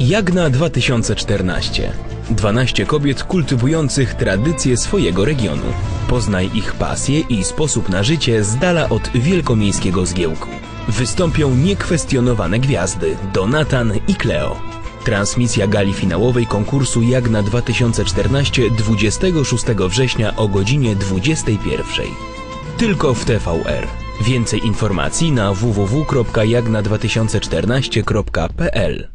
Jagna 2014. 12 kobiet kultywujących tradycje swojego regionu. Poznaj ich pasję i sposób na życie z dala od wielkomiejskiego zgiełku. Wystąpią niekwestionowane gwiazdy Donatan i Cleo. Transmisja gali finałowej konkursu Jagna 2014 26 września o godzinie 21. Tylko w TVR. Więcej informacji na www.jagna2014.pl